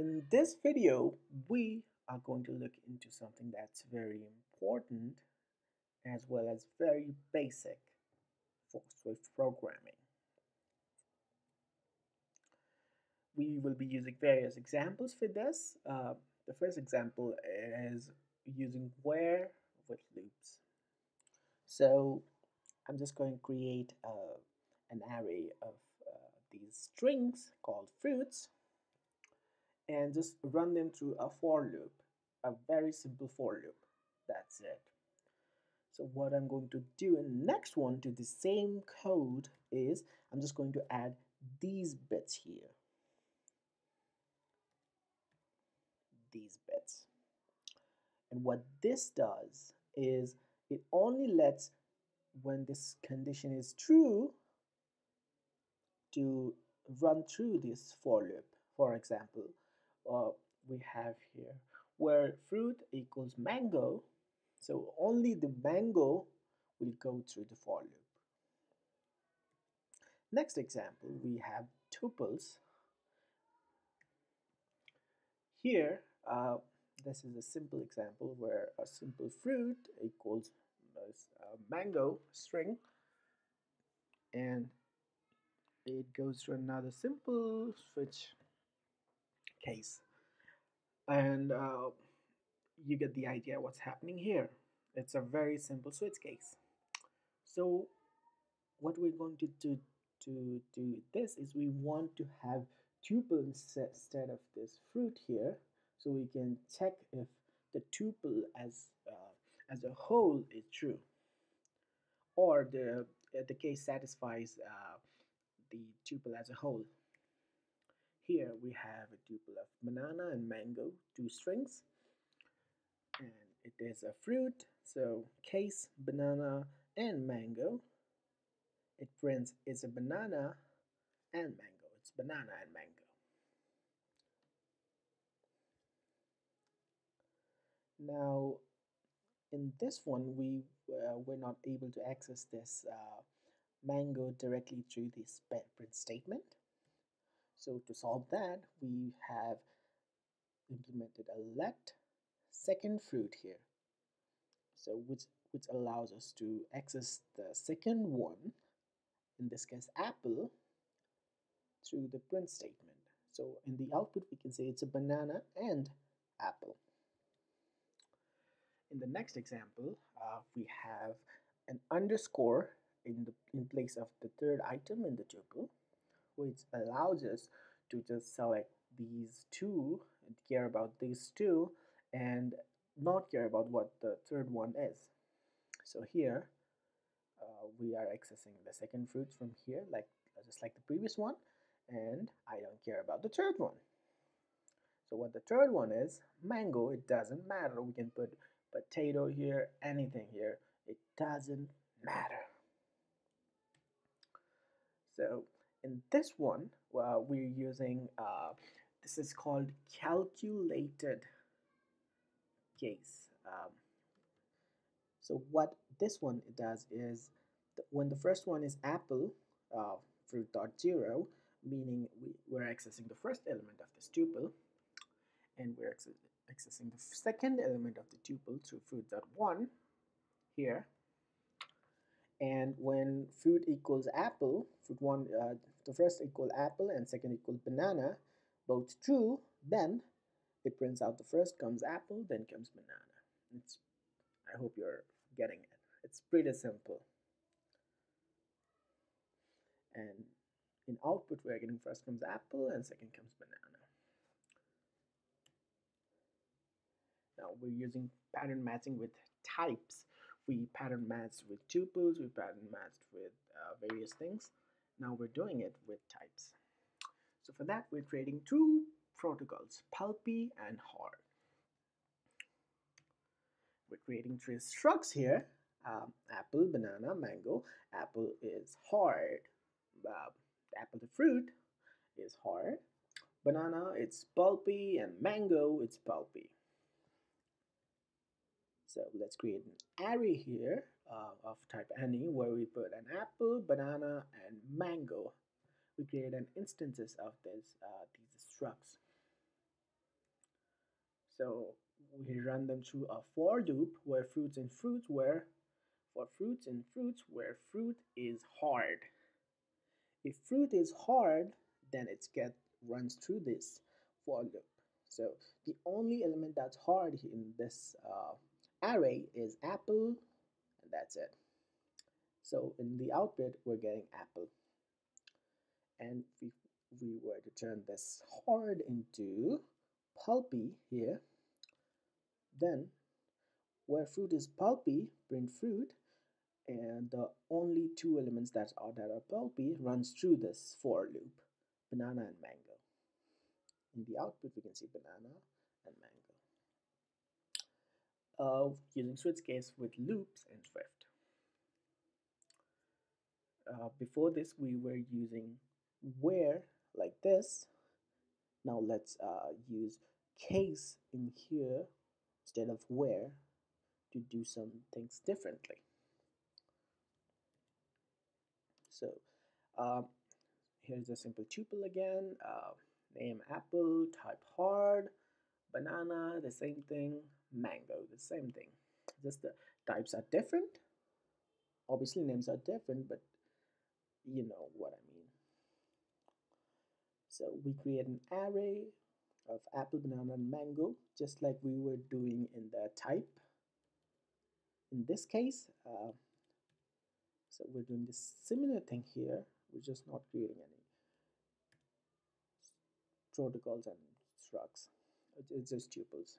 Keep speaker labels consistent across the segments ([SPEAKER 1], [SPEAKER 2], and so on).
[SPEAKER 1] In this video, we are going to look into something that's very important as well as very basic for Swift programming. We will be using various examples for this. Uh, the first example is using where with loops. So I'm just going to create uh, an array of uh, these strings called fruits and just run them through a for loop, a very simple for loop. That's it. So what I'm going to do in the next one to the same code is I'm just going to add these bits here. These bits. And what this does is it only lets when this condition is true to run through this for loop. For example, uh, we have here where fruit equals mango. So only the mango will go through the for loop. Next example we have tuples. Here uh, this is a simple example where a simple fruit equals a mango string and it goes to another simple switch case. And uh, you get the idea what's happening here. It's a very simple switch case. So what we're going to do to do this is we want to have tuple instead of this fruit here. So we can check if the tuple as uh, as a whole is true. Or the uh, the case satisfies uh, the tuple as a whole here we have a tuple of banana and mango, two strings. And it is a fruit, so case, banana, and mango. It prints it's a banana and mango. It's banana and mango. Now, in this one, we uh, were not able to access this uh, mango directly through this print statement. So to solve that, we have implemented a let second fruit here. So which, which allows us to access the second one, in this case apple, through the print statement. So in the output, we can say it's a banana and apple. In the next example, uh, we have an underscore in, the, in place of the third item in the tuple which allows us to just select these two and care about these two and not care about what the third one is. So here uh, we are accessing the second fruits from here like just like the previous one and I don't care about the third one. So what the third one is, mango, it doesn't matter. We can put potato here, anything here. It doesn't matter. So in this one uh, we're using uh, this is called calculated case um, so what this one does is th when the first one is apple uh, fruit dot zero meaning we, we're accessing the first element of this tuple and we're accessing the second element of the tuple through fruit dot one here and when fruit equals apple fruit one uh, the first equal apple and second equal banana both true then it prints out the first comes apple then comes banana. It's i hope you're getting it. It's pretty simple. And in output we're getting first comes apple and second comes banana. Now we're using pattern matching with types. We pattern matched with tuples, we pattern matched with uh, various things. Now we're doing it with types. So for that, we're creating two protocols, pulpy and hard. We're creating three structs here, um, apple, banana, mango. Apple is hard. Uh, apple, the fruit, is hard. Banana, it's pulpy, and mango, it's pulpy. So let's create an array here uh, of type any where we put an apple, banana, and mango. We create an instances of this uh, these structs. So we run them through a for loop where fruits and fruits where for fruits and fruits where fruit is hard. If fruit is hard, then it get runs through this for loop. So the only element that's hard in this uh, array is apple, that's it. So in the output, we're getting apple. And if we were to turn this hard into pulpy here, then where fruit is pulpy, print fruit, and the only two elements that are that are pulpy runs through this for loop, banana and mango. In the output, we can see banana and mango. Uh, using switch case with loops and Swift. Uh, before this, we were using where like this. Now let's uh, use case in here instead of where to do some things differently. So um, here's a simple tuple again. Uh, name apple, type hard, banana, the same thing, mango, the same thing. Just the types are different. Obviously names are different, but you know what I mean. So we create an array of apple, banana, and mango, just like we were doing in the type. In this case, uh, so we're doing the similar thing here. We're just not creating any protocols and structs. It's just tuples.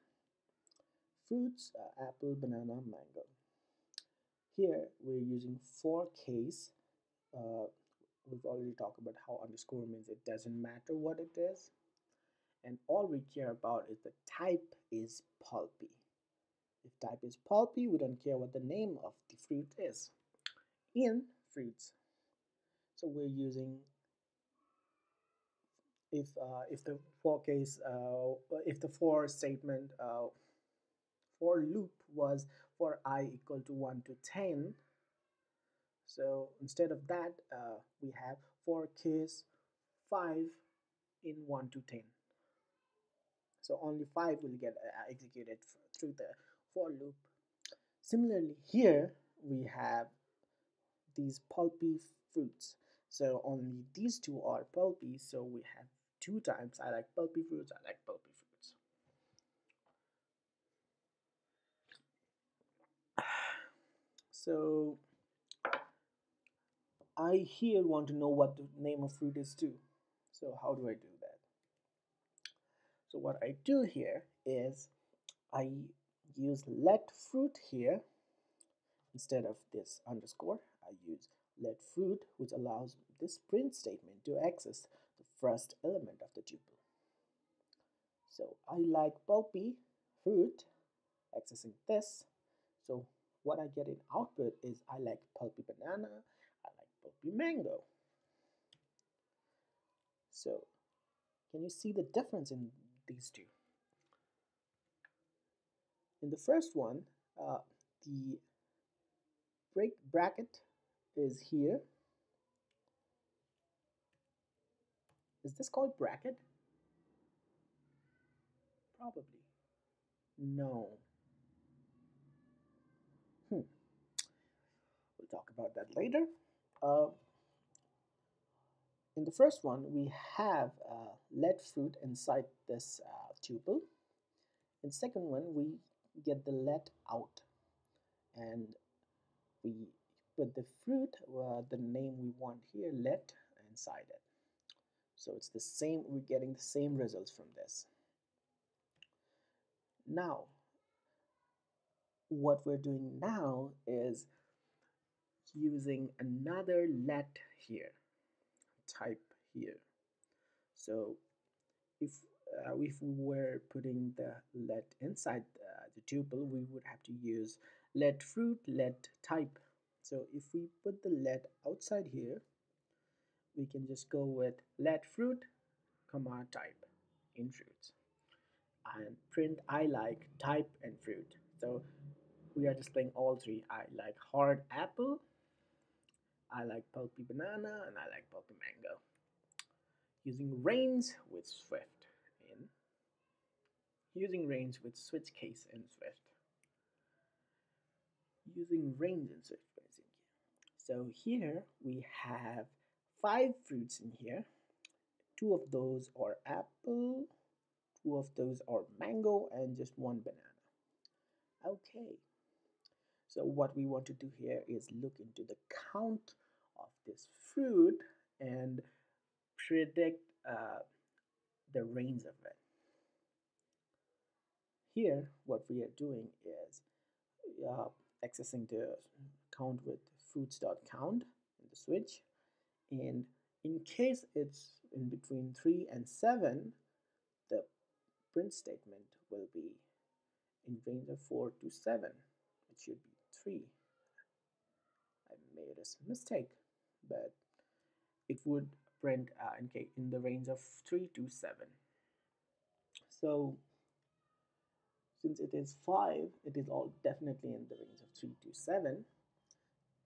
[SPEAKER 1] Fruits, uh, apple, banana, mango. Here we're using for case. Uh, we've already talked about how underscore means it doesn't matter what it is. And all we care about is the type is pulpy. If type is pulpy, we don't care what the name of the fruit is. In fruits. So we're using if uh, if the for case uh, if the for statement uh, for loop was for i equal to 1 to 10 so instead of that uh, we have for case 5 in 1 to 10 so only 5 will get uh, executed through the for loop. Similarly here we have these pulpy fruits. So only these two are pulpy so we have two times. I like pulpy fruits, I like pulpy fruits. So I here want to know what the name of fruit is too. So how do I do that? So what I do here is I use let fruit here instead of this underscore. I use let fruit which allows this print statement to access the first element of the tuple. So I like pulpy fruit, accessing this. So what I get in output is I like pulpy banana, I like pulpy mango. So can you see the difference in these two? In the first one, uh, the break bracket is here Is this called bracket? Probably. No. About that later. Uh, in the first one, we have uh, let fruit inside this uh, tuple. In the second one, we get the let out. And we put the fruit, uh, the name we want here, let, inside it. So it's the same, we're getting the same results from this. Now, what we're doing now is using another let here, type here. So if uh, if we were putting the let inside uh, the tuple, we would have to use let fruit, let type. So if we put the let outside here, we can just go with let fruit comma type in fruits and print I like type and fruit so we are displaying all three I like hard apple I like pulpy banana and I like pulpy mango using range with Swift in using range with switch case in Swift. Using range in Swift. So here we have five fruits in here. Two of those are apple, two of those are mango, and just one banana. Okay, so what we want to do here is look into the count of this fruit and predict uh, the range of it. Here, what we are doing is uh, accessing the count with fruits.count in the switch. And in case it's in between 3 and 7, the print statement will be in range of 4 to 7. It should be 3. I made a mistake, but it would print uh, in, in the range of 3 to 7. So since it is 5, it is all definitely in the range of 3 to 7.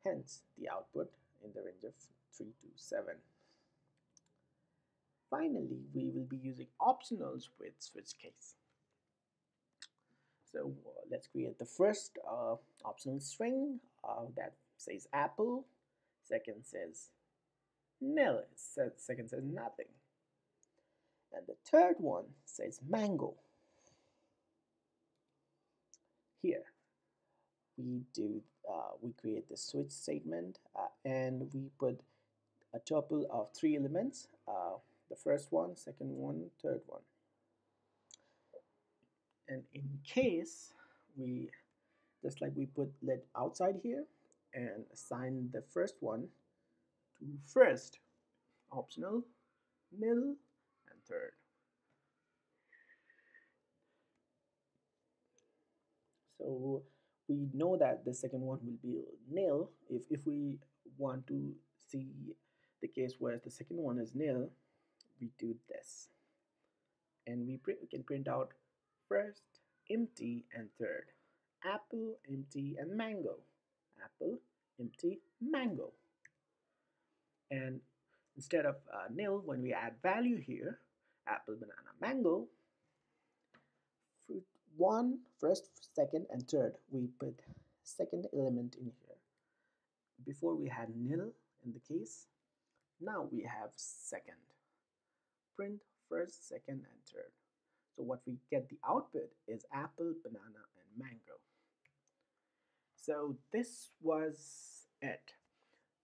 [SPEAKER 1] Hence, the output in the range of 3 to 7. Finally, we will be using optionals with switch case. So uh, let's create the first uh, optional string uh, that says apple, second says nil, second says nothing. And the third one says mango. Here, we do uh, we create the switch statement uh, and we put a tuple of three elements uh, the first one second one third one and in case we just like we put let outside here and assign the first one to first optional nil and third. So we know that the second one will be nil. If, if we want to see the case where the second one is nil we do this. And we, print, we can print out first empty and third. Apple empty and mango apple empty mango. And instead of uh, nil when we add value here apple banana mango fruit one first second and third we put second element in here. Before we had nil in the case now we have second. Print first second and third. So what we get the output is apple banana and mango so this was it.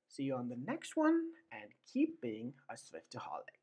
[SPEAKER 1] See you on the next one and keep being a swiftaholic